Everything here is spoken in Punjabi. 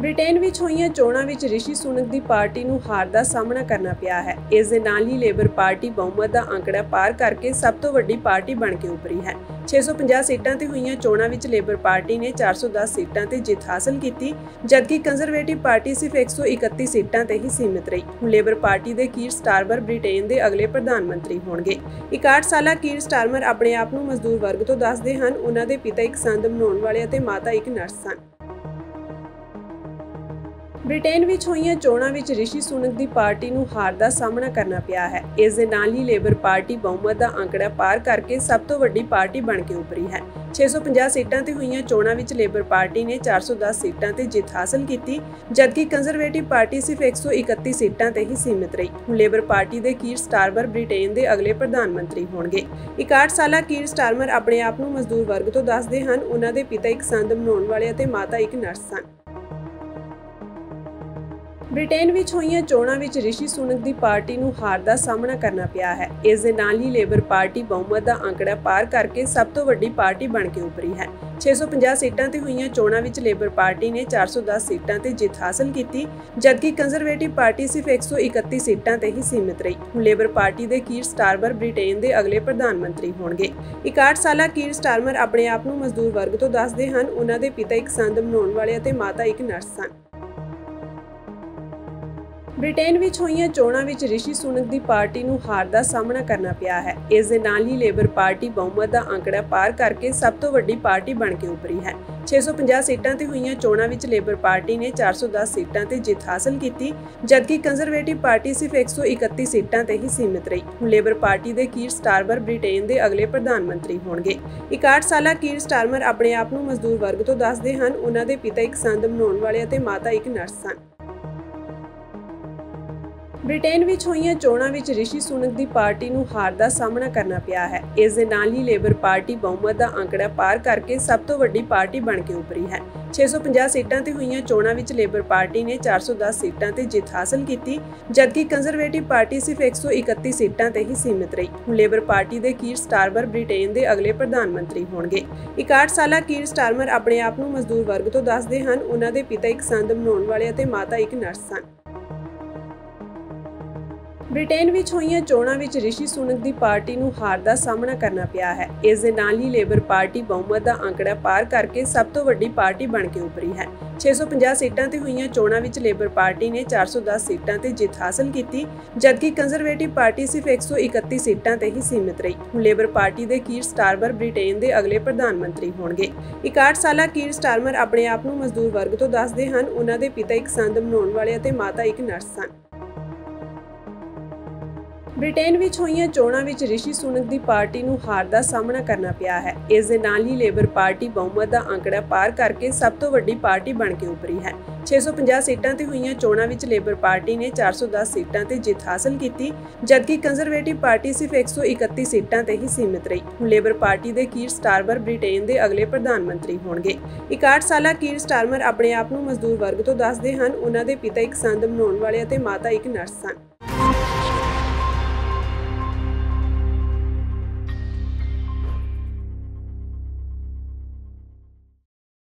ਬ੍ਰਿਟੇਨ ਵਿੱਚ ਹੋਈਆਂ ਚੋਣਾਂ ਵਿੱਚ ਰਿਸ਼ੀ ਸੁਨਕ ਦੀ ਪਾਰਟੀ ਨੂੰ ਹਾਰ ਦਾ ਸਾਹਮਣਾ ਕਰਨਾ ਪਿਆ ਹੈ। ਇਸ ਦੇ ਨਾਲ ਹੀ ਲੇਬਰ ਪਾਰਟੀ ਬਹੁਮਤ ਦਾ ਅੰਕੜਾ ਪਾਰ ਕਰਕੇ ਸਭ ਤੋਂ ਵੱਡੀ ਪਾਰਟੀ ਬਣ ਕੇ ਉੱਭਰੀ ਹੈ। 650 ਸੀਟਾਂ ਤੇ ਹੋਈਆਂ ਚੋਣਾਂ ਵਿੱਚ ਲੇਬਰ ਪਾਰਟੀ ਨੇ 410 ਸੀਟਾਂ ਤੇ ਜਿੱਤ ਹਾਸਲ ਕੀਤੀ, ਜਦਕਿ ਕੰਜ਼ਰਵੇਟਿਵ ਪਾਰਟੀ ਸਿਰਫ 131 ਸੀਟਾਂ ਤੇ ਹੀ ਸੀਮਿਤ ਰਹੀ। ਹੁਣ ਲੇਬਰ ਪਾਰਟੀ ਦੇ ਕੀਰ ਸਟਾਰਮਰ ਬ੍ਰਿਟੇਨ ਦੇ ਅਗਲੇ ਪ੍ਰਧਾਨ ਮੰਤਰੀ ਹੋਣਗੇ। 61 ਸਾਲਾ ਕੀਰ ਸਟਾਰਮਰ ਆਪਣੇ ਆਪ ਨੂੰ ਮਜ਼ਦੂਰ ਵਰਗ ਤੋਂ ਦੱਸਦੇ ਹਨ, ਉਹਨਾਂ ਦੇ ਪਿਤਾ ਇੱਕ ਸੰਦ ਬਣਾਉਣ ਵਾਲੇ ਅਤੇ ਮਾਤਾ ਇੱਕ ਨਰਸ ਸਨ। ਬ੍ਰਿਟੇਨ ਵਿੱਚ ਹੋਈਆਂ ਚੋਣਾਂ ਵਿੱਚ ਰਿਸ਼ੀ ਸੁਨਕ ਦੀ ਪਾਰਟੀ ਨੂੰ ਹਾਰ ਦਾ ਸਾਹਮਣਾ ਕਰਨਾ ਪਿਆ ਹੈ। ਇਸ ਦੇ ਨਾਲ ਹੀ ਲੇਬਰ ਪਾਰਟੀ ਬਹੁਮਤ ਦਾ ਅੰਕੜਾ ਪਾਰ ਕਰਕੇ ਸਭ ਤੋਂ ਵੱਡੀ ਪਾਰਟੀ ਬਣ ਕੇ ਉੱਭਰੀ ਹੈ। 650 ਸੀਟਾਂ ਤੇ ਹੋਈਆਂ ਚੋਣਾਂ ਵਿੱਚ ਲੇਬਰ ਪਾਰਟੀ ਨੇ 410 ਸੀਟਾਂ ਤੇ ਜਿੱਤ ਹਾਸਲ ਕੀਤੀ, ਜਦਕਿ ਕੰਜ਼ਰਵੇਟਿਵ ਪਾਰਟੀ ਸਿਰਫ 131 ਸੀਟਾਂ ਤੇ ਹੀ ਸੀਮਿਤ ਰਹੀ। ਹੁਣ ਲੇਬਰ ਪਾਰਟੀ ਦੇ ਕੀਰ ਸਟਾਰਮਰ ਬ੍ਰਿਟੇਨ ਦੇ ਅਗਲੇ ਪ੍ਰਧਾਨ ਮੰਤਰੀ ਹੋਣਗੇ। 61 ਸਾਲਾ ਕੀਰ ਸਟਾਰਮਰ ਆਪਣੇ ਆਪ ਨੂੰ ਮਜ਼ਦੂਰ ਵਰਗ ਤੋਂ ਦੱਸਦੇ ਹਨ, ਉਹਨਾਂ ਦੇ ਪਿਤਾ ਇੱਕ ਸੰਦ ਬਣਾਉਣ ਵਾਲੇ ਅਤੇ ਮਾਤਾ ਇੱਕ ਨਰਸ ਸਨ। ਬ੍ਰਿਟੇਨ ਵਿੱਚ ਹੋਈਆਂ ਚੋਣਾਂ ਵਿੱਚ ਰਿਸ਼ੀ ਸੁਨਕ ਦੀ ਪਾਰਟੀ ਨੂੰ ਹਾਰ ਦਾ ਸਾਹਮਣਾ ਕਰਨਾ ਪਿਆ ਹੈ। ਇਸ ਦੇ ਨਾਲ ਹੀ ਲੇਬਰ ਪਾਰਟੀ ਬਹੁਮਤ ਦਾ ਅੰਕੜਾ ਪਾਰ ਕਰਕੇ ਸਭ ਤੋਂ ਵੱਡੀ ਪਾਰਟੀ ਬਣ ਕੇ ਉੱਭਰੀ ਹੈ। 650 ਸੀਟਾਂ ਤੇ ਹੋਈਆਂ ਚੋਣਾਂ ਵਿੱਚ ਲੇਬਰ ਪਾਰਟੀ ਨੇ 410 ਸੀਟਾਂ ਤੇ ਜਿੱਤ ਹਾਸਲ ਕੀਤੀ, ਜਦਕਿ ਕੰਜ਼ਰਵੇਟਿਵ ਪਾਰਟੀ ਸਿਰਫ 131 ਸੀਟਾਂ ਤੇ ਹੀ ਸੀਮਿਤ ਰਹੀ। ਹੁਣ ਲੇਬਰ ਪਾਰਟੀ ਦੇ ਕੀਰ ਸਟਾਰਮਰ ਬ੍ਰਿਟੇਨ ਦੇ ਅਗਲੇ ਪ੍ਰਧਾਨ ਮੰਤਰੀ ਹੋਣਗੇ। 61 ਸਾਲਾ ਕੀਰ ਸਟਾਰਮਰ ਆਪਣੇ ਆਪ ਨੂੰ ਮਜ਼ਦੂਰ ਵਰਗ ਤੋਂ ਦੱਸਦੇ ਹਨ, ਉਹਨਾਂ ਦੇ ਪਿਤਾ ਇੱਕ ਸੰਦ ਬਣਾਉਣ ਵਾਲੇ ਅਤੇ ਮਾਤਾ ਇੱਕ ਨਰਸ ਸਨ। ਬ੍ਰਿਟੇਨ ਵਿੱਚ ਹੋਈਆਂ ਚੋਣਾਂ ਵਿੱਚ ਰਿਸ਼ੀ ਸੁਨਕ ਦੀ ਪਾਰਟੀ ਨੂੰ ਹਾਰ ਦਾ ਸਾਹਮਣਾ ਕਰਨਾ ਪਿਆ ਹੈ। ਇਸ ਦੇ ਨਾਲ ਹੀ ਲੇਬਰ ਪਾਰਟੀ ਬਹੁਮਤ ਦਾ ਅੰਕੜਾ ਪਾਰ ਕਰਕੇ ਸਭ ਤੋਂ ਵੱਡੀ ਪਾਰਟੀ ਬਣ ਕੇ ਉੱਭਰੀ ਹੈ। 650 ਸੀਟਾਂ ਤੇ ਹੋਈਆਂ ਚੋਣਾਂ ਵਿੱਚ ਲੇਬਰ ਪਾਰਟੀ ਨੇ 410 ਸੀਟਾਂ ਤੇ ਜਿੱਤ ਹਾਸਲ ਕੀਤੀ, ਜਦਕਿ ਕੰਜ਼ਰਵੇਟਿਵ ਪਾਰਟੀ ਸਿਰਫ 131 ਸੀਟਾਂ ਤੇ ਹੀ ਸੀਮਿਤ ਰਹੀ। ਹੁਣ ਲੇਬਰ ਪਾਰਟੀ ਦੇ ਕੀਰ ਸਟਾਰਮਰ ਬ੍ਰਿਟੇਨ ਦੇ ਅਗਲੇ ਪ੍ਰਧਾਨ ਮੰਤਰੀ ਹੋਣਗੇ। 61 ਸਾਲਾ ਕੀਰ ਸਟਾਰਮਰ ਆਪਣੇ ਆਪ ਨੂੰ ਮਜ਼ਦੂਰ ਵਰਗ ਤੋਂ ਦੱਸਦੇ ਹਨ, ਉਹਨਾਂ ਦੇ ਪਿਤਾ ਇੱਕ ਸੰਦ ਬਣਾਉਣ ਵਾਲੇ ਅਤੇ ਮਾਤਾ ਇੱਕ ਨਰਸ ਸਨ। ਬ੍ਰਿਟੇਨ ਵਿੱਚ ਹੋਈਆਂ ਚੋਣਾਂ ਵਿੱਚ ਰਿਸ਼ੀ ਸੁਨਕ ਦੀ ਪਾਰਟੀ ਨੂੰ ਹਾਰ ਦਾ ਸਾਹਮਣਾ ਕਰਨਾ ਪਿਆ ਹੈ। ਇਸ ਦੇ ਨਾਲ ਹੀ ਲੇਬਰ ਪਾਰਟੀ ਬਹੁਮਤ ਦਾ ਅੰਕੜਾ ਪਾਰ ਕਰਕੇ ਸਭ ਤੋਂ ਵੱਡੀ ਪਾਰਟੀ ਬਣ ਕੇ ਉੱਭਰੀ ਹੈ। 650 ਸੀਟਾਂ ਤੇ ਹੋਈਆਂ ਚੋਣਾਂ ਵਿੱਚ ਲੇਬਰ ਪਾਰਟੀ ਨੇ 410 ਸੀਟਾਂ ਤੇ ਜਿੱਤ ਹਾਸਲ ਕੀਤੀ, ਜਦਕਿ ਕੰਜ਼ਰਵੇਟਿਵ ਪਾਰਟੀ ਸਿਰਫ 131 ਸੀਟਾਂ ਤੇ ਹੀ ਸੀਮਿਤ ਰਹੀ। ਹੁਣ ਲੇਬਰ ਪਾਰਟੀ ਦੇ ਕੀਰ ਸਟਾਰਮਰ ਬ੍ਰਿਟੇਨ ਦੇ ਅਗਲੇ ਪ੍ਰਧਾਨ ਮੰਤਰੀ ਹੋਣਗੇ। 61 ਸਾਲਾ ਕੀਰ ਸਟਾਰਮਰ ਆਪਣੇ ਆਪ ਨੂੰ ਮਜ਼ਦੂਰ ਵਰਗ ਤੋਂ ਦੱਸਦੇ ਹਨ, ਉਹਨਾਂ ਦੇ ਪਿਤਾ ਇੱਕ ਸੰਦ ਬਣਾਉਣ ਵਾਲੇ ਅਤੇ ਮਾਤਾ ਇੱਕ ਨਰਸ ਸਨ। ਬ੍ਰਿਟੇਨ ਵਿੱਚ ਹੋਈਆਂ ਚੋਣਾਂ ਵਿੱਚ ਰਿਸ਼ੀ ਸੁਨਕ ਦੀ ਪਾਰਟੀ ਨੂੰ ਹਾਰ ਦਾ ਸਾਹਮਣਾ ਕਰਨਾ ਪਿਆ ਹੈ। ਇਸ ਦੇ ਨਾਲ ਹੀ ਲੇਬਰ ਪਾਰਟੀ ਬਹੁਮਤ ਦਾ ਅੰਕੜਾ ਪਾਰ ਕਰਕੇ ਸਭ ਤੋਂ ਵੱਡੀ ਪਾਰਟੀ ਬਣ ਕੇ ਉੱਭਰੀ ਹੈ। 650 ਸੀਟਾਂ ਤੇ ਹੋਈਆਂ ਚੋਣਾਂ ਵਿੱਚ ਲੇਬਰ ਪਾਰਟੀ ਨੇ 410 ਸੀਟਾਂ ਤੇ ਜਿੱਤ ਹਾਸਲ ਕੀਤੀ, ਜਦਕਿ ਕੰਜ਼ਰਵੇਟਿਵ ਪਾਰਟੀ ਸਿਰਫ 131 ਸੀਟਾਂ ਤੇ ਹੀ ਸੀਮਿਤ ਰਹੀ। ਹੁਣ ਲੇਬਰ ਪਾਰਟੀ ਦੇ ਕੀਰ ਸਟਾਰਮਰ ਬ੍ਰਿਟੇਨ ਦੇ ਅਗਲੇ ਪ੍ਰਧਾਨ ਮੰਤਰੀ ਹੋਣਗੇ। 61 ਸਾਲਾ ਕੀਰ ਸਟਾਰਮਰ ਆਪਣੇ ਆਪ ਨੂੰ ਮਜ਼ਦੂਰ ਵਰਗ ਤੋਂ ਦੱਸਦੇ ਹਨ, ਉਹਨਾਂ ਦੇ ਪਿਤਾ ਇੱਕ ਸੰਦ ਬਣਾਉਣ ਵਾਲੇ ਅਤੇ ਮਾਤਾ ਇੱਕ ਨਰਸ ਸਨ। ਬ੍ਰਿਟੇਨ ਵਿੱਚ ਹੋਈਆਂ ਚੋਣਾਂ ਵਿੱਚ ਰਿਸ਼ੀ ਸੁਨਕ ਦੀ ਪਾਰਟੀ ਨੂੰ ਹਾਰ ਦਾ ਸਾਹਮਣਾ ਕਰਨਾ ਪਿਆ ਹੈ। ਇਸ ਦੇ ਨਾਲ ਹੀ ਲੇਬਰ ਪਾਰਟੀ ਬਹੁਮਤ ਦਾ ਅੰਕੜਾ ਪਾਰ ਕਰਕੇ ਸਭ ਤੋਂ ਵੱਡੀ ਪਾਰਟੀ ਬਣ ਕੇ ਉੱਭਰੀ ਹੈ। 650 ਸੀਟਾਂ ਤੇ ਹੋਈਆਂ ਚੋਣਾਂ ਵਿੱਚ ਲੇਬਰ ਪਾਰਟੀ ਨੇ 410 ਸੀਟਾਂ ਤੇ ਜਿੱਤ ਹਾਸਲ ਕੀਤੀ, ਜਦਕਿ ਕੰਜ਼ਰਵੇਟਿਵ ਪਾਰਟੀ ਸਿਰਫ 131 ਸੀਟਾਂ ਤੇ ਹੀ ਸੀਮਿਤ ਰਹੀ। ਹੁਣ ਲੇਬਰ ਪਾਰਟੀ ਦੇ ਕੀਰ ਸਟਾਰਮਰ ਬ੍ਰਿਟੇਨ ਦੇ ਅਗਲੇ ਪ੍ਰਧਾਨ ਮੰਤਰੀ ਹੋਣਗੇ। 61 ਸਾਲਾ ਕੀਰ ਸਟਾਰਮਰ ਆਪਣੇ ਆਪ ਨੂੰ ਮਜ਼ਦੂਰ ਵਰਗ ਤੋਂ ਦੱਸਦੇ ਹਨ, ਉਹਨਾਂ ਦੇ ਪਿਤਾ ਇੱਕ ਸੰਦ ਬਣਾਉਣ ਵਾਲੇ ਅਤੇ ਮਾਤਾ ਇੱਕ ਨਰਸ ਸਨ।